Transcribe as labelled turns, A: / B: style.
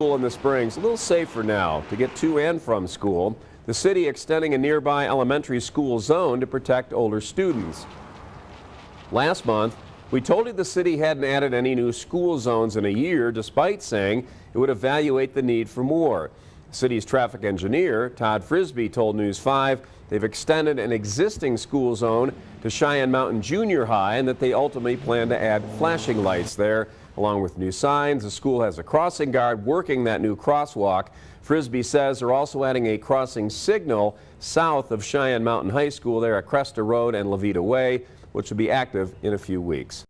A: School in the Springs a little safer now to get to and from school. The city extending a nearby elementary school zone to protect older students. Last month, we told you the city hadn't added any new school zones in a year, despite saying it would evaluate the need for more. The city's traffic engineer, Todd Frisbie, told News 5 they've extended an existing school zone to Cheyenne Mountain Junior High and that they ultimately plan to add flashing lights there. Along with new signs, the school has a crossing guard working that new crosswalk. Frisbie says they're also adding a crossing signal south of Cheyenne Mountain High School there at Cresta Road and Levita Way, which will be active in a few weeks.